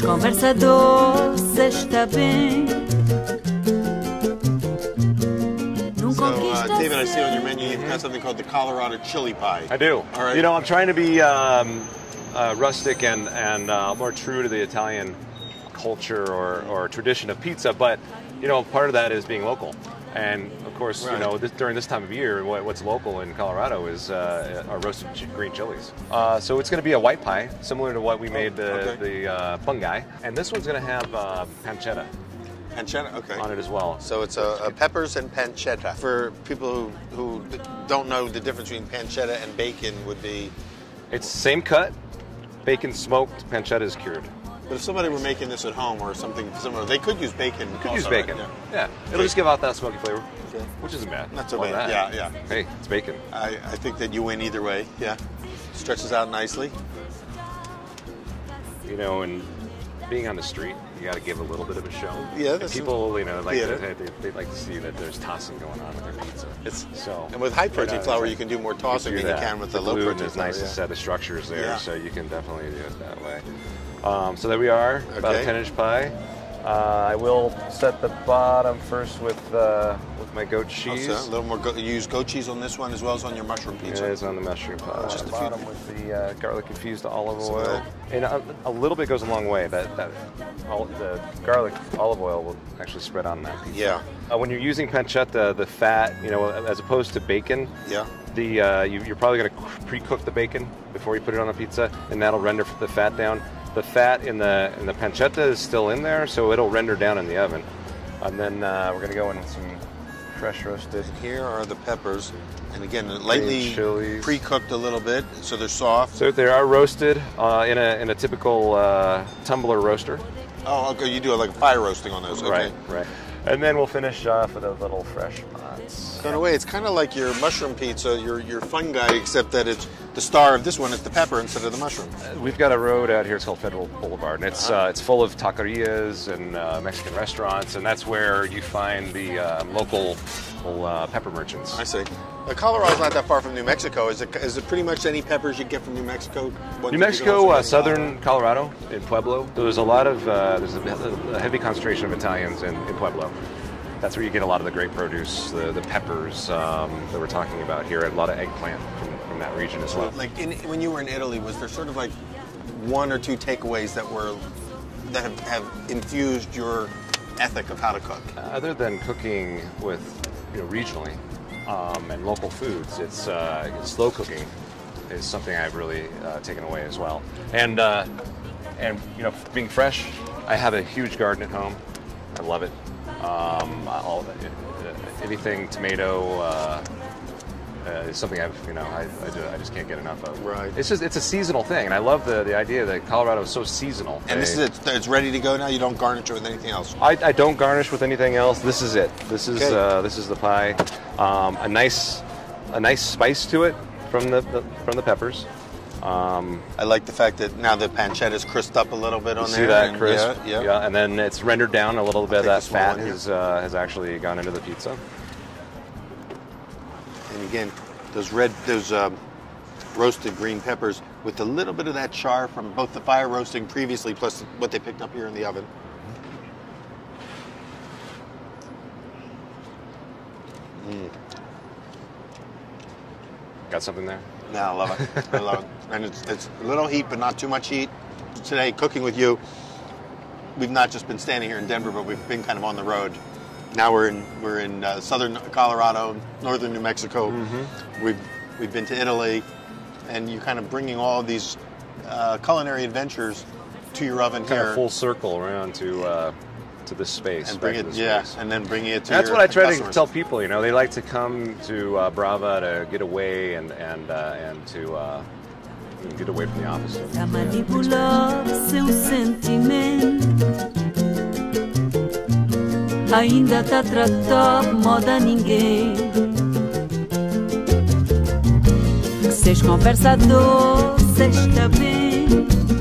conversa doce está bem. So, uh, David, I see on your menu you've got something called the Colorado chili pie. I do. All right. You know, I'm trying to be um, uh, rustic and and uh, more true to the Italian culture or, or tradition of pizza, but you know, part of that is being local. And of course, Right. you know, this, during this time of year, what, what's local in Colorado is uh, our roasted ch- green chilies. Uh, so it's going to be a white pie, similar to what we made the okay. the uh, funghi, and this one's going to have uh, pancetta Pancetta, okay. on it as well. So it's a, a peppers and pancetta. For people who, who don't know the difference between pancetta and bacon would be, It's same cut, bacon smoked, pancetta is cured. But if somebody were making this at home or something similar, they could use bacon. Could also, use right? bacon. Yeah. Yeah. It'll just give out that smoky flavor, Okay. which isn't bad. Not so Love bad. that. Yeah, yeah. Hey, it's bacon. I, I think that you win either way. Yeah. Stretches out nicely. You know, and being on the street, you got to give a little bit of a show. Yeah, people, you know, like they, they, like to see that there's tossing going on with their pizza. It's so. and with high protein you know, flour, it's you can do more like- tossing do than you can with the the low protein is flour. nice to yeah. set the structures there, Yeah. so you can definitely do it that way. Um, so there we are, about a 10 inch pie. Uh, I will set the bottom first with uh, with my goat cheese. Also, a little more. Go, you use goat cheese on this one as well as on your mushroom pizza. It is on the mushroom pie. Just Just a the few- bottom with the uh, garlic infused olive Some oil, that. and a, a little bit goes a long way. That that all, the garlic olive oil will actually spread on that pizza. Yeah. Uh, when you're using pancetta, the fat, you know, as opposed to bacon, Yeah. the uh, you, you're probably going to pre-cook the bacon before you put it on the pizza, and that'll render the fat down. The fat in the in the pancetta is still in there, so it'll render down in the oven. And then uh, we're going to go in with some fresh roasted. Here are the peppers, and again, lightly pre-cooked a little bit, so they're soft. So they are roasted uh, in a in a typical uh, tumbler roaster. Oh, okay. You do like fire roasting on those. Okay. Right, right. And then we'll finish off with a little fresh pots. So in a way, it's kind of like your mushroom pizza, your your funghi, except that it's the star of this one is the pepper instead of the mushroom. We've got a road out here. It's called Federal Boulevard, and it's Uh-huh. uh, it's full of taquerias and uh, Mexican restaurants, and that's where you find the uh, local uh, pepper merchants. I see. Uh, Colorado's not that far from New Mexico. Is it? Is it pretty much any peppers you get from New Mexico? New that you can Mexico, uh, southern Colorado, in Pueblo. There's a lot of uh, there's a, heavy concentration of Italians in, in Pueblo. That's where you get a lot of the great produce, the, the peppers um, that we're talking about here, and a lot of eggplant from, from that region as well. Like in, when you were in Italy, was there sort of like one or two takeaways that were that have, have infused your ethic of how to cook? Other than cooking with, you know, regionally um, and local foods, it's uh, slow cooking is something I've really uh, taken away as well. And uh, and you know, being fresh, I have a huge garden at home. I love it. Um, all uh, anything tomato. Uh, uh, is something I've, you know, I, I, ju- I just can't get enough of. Right. It's just, it's a seasonal thing, and I love the, the idea that Colorado is so seasonal. And this is it. It's ready to go now. You don't garnish it with anything else. I, I don't garnish with anything else. This is it. This is Okay. uh, this is the pie. Um, a nice a nice spice to it from the, the from the peppers. Um, I like the fact that now the pancetta is crisped up a little bit on see there. See that, and- Chris? Yeah, yeah. and then it's rendered down a little bit. That fat has uh, has actually gone into the pizza. And again, those red, those um, roasted green peppers with a little bit of that char from both the fire roasting previously, plus what they picked up here in the oven. Got something there? No, I love it. I love it. And it's, it's a little heat, but not too much heat. Today, cooking with you, we've not just been standing here in Denver, but we've been kind of on the road. Now we're in we're in uh, southern Colorado, northern New Mexico. Mm-hmm. We've we've been to Italy, and you're kind of bringing all of these uh, culinary adventures to your oven Kind here, of full circle around to uh, to this space. and bring it this yeah, space. and then bringing it to That's your what I try customers. to tell people. You know, they like to come to uh, Brava to get away and and uh, and to uh, get away from the office. ainda tá tratado moda ninguém. Seis conversador, cês também. Tá